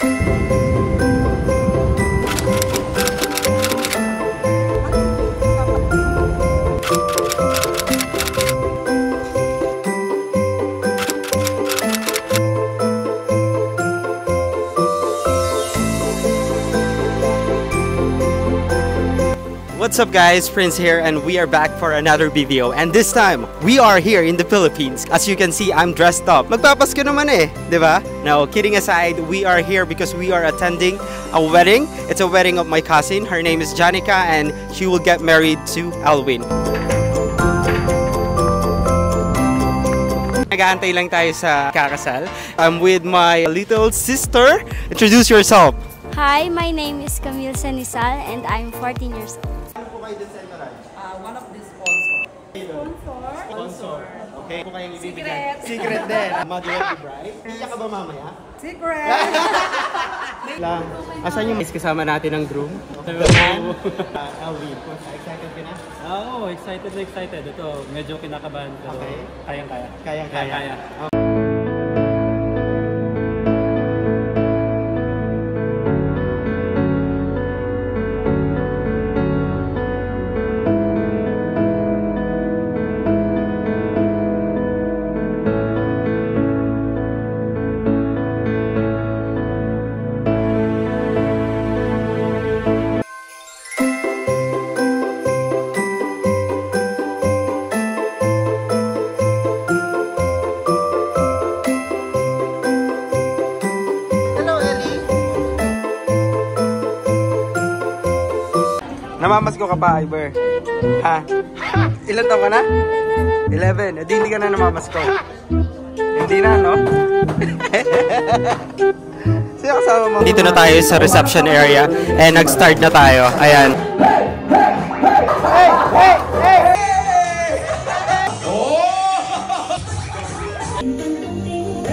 Thank you. What's up guys, Prince here and we are back for another video and this time, we are here in the Philippines. As you can see, I'm dressed up. Magpapasko naman eh, di ba? Now, kidding aside, we are here because we are attending a wedding. It's a wedding of my cousin. Her name is Janica and she will get married to Alwin. Nag-aantay lang tayo sa kakasal. I'm with my little sister. Introduce yourself. Hi, my name is Camille Sanisal and I'm 14 years old. Uh, one of the sponsor. Sponsor. Okay. Kung kayong ibibigay. Secret din. Mother of the bride. Iyak ka ba mamaya? Secret! Lang. Asan yung kasama natin ng groom? Uh, Alvin, excited ka na? Oo, excited na excited. Ito, medyo kinakabahan pero Okay. kayang-kaya. Kayang-kaya. Kaya. Namamasko ka pa, Iber? Ha? Ilan taon ka na? 11. Edi hindi ka na namamasko. Hindi na, no? Sino kasama mo? Dito na tayo sa reception area and nag-start na tayo. Ayan.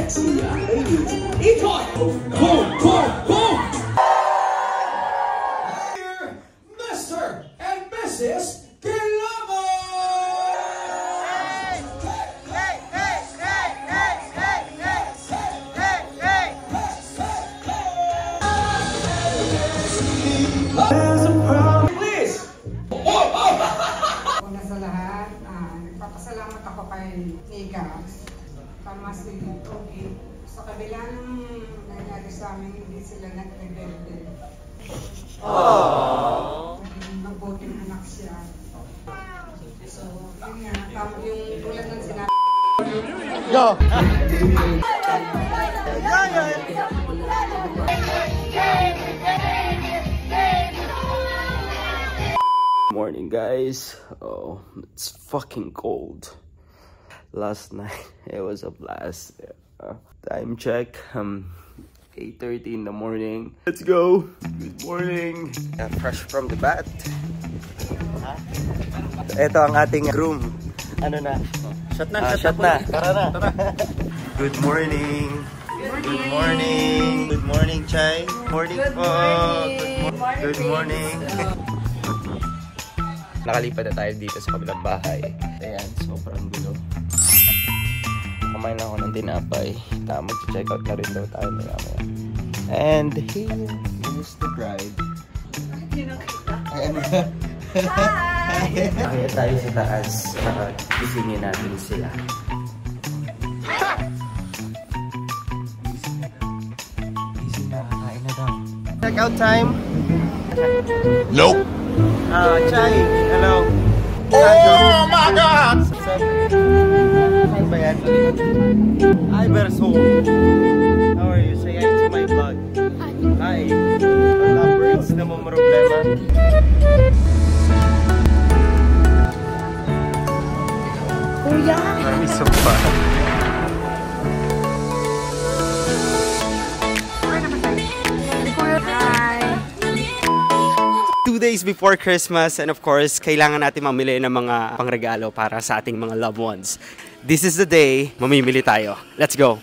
Mr. and Mrs. Kilamo! Please! Una sa lahat, ah, nagpapasalamat ako kay Niga. Tama si Togi. Sa kabila ng nangyari sa amin, hindi sila nag-rebelde. Naging yung. Morning, guys. Oh, it's fucking cold. Last night it was a blast. Time check. Um, 8:30 in the morning. Let's go. Good morning. Fresh from the bath. Ito ang ating groom. Ano na? Shot na, shot, na. Tara na. Good morning. Good morning. Good morning, Chai. Morning po. Good, mo- good morning. Nakalipat na tayo dito sa kabilang bahay. Ayan, sobrang gulo. Kumain na ako ng tinapay. Na mag-check out na rin daw tayo maya maya. And here is the bride. Ayan. Kaya tayo sa taas para isingin natin sila. Check out time. Nope. Ah, Chai, hello. Oh my God! Ano ba yan? Hi, Berso. How are you? Say hi to my vlog. Hi. Wala birds na mo problema. Sopa. Two days before Christmas and of course, kailangan natin mamili ng mga pangregalo para sa ating mga loved ones. This is the day, mamimili tayo. Let's go!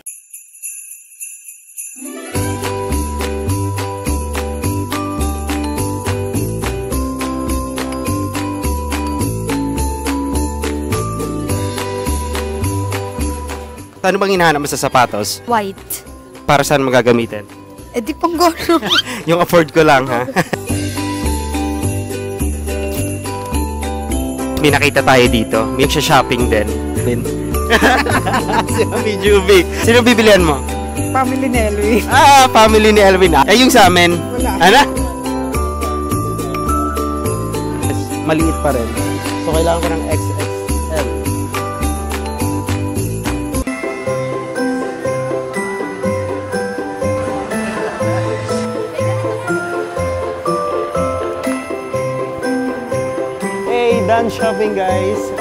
Ano bang hinahanap mo sa sapatos? White. Para saan mo gagamitin? Eh di panggano. Yung afford ko lang, ha? May nakita tayo dito. May shopping din. Din. si Mami Juby. Sino bibilihan mo? Family ni Elwie. Ah, family ni Elvin. Ay, yung sa amin. Wala. Ano? Maliit pa rin. So, kailangan ko ng XXL. Done shopping guys.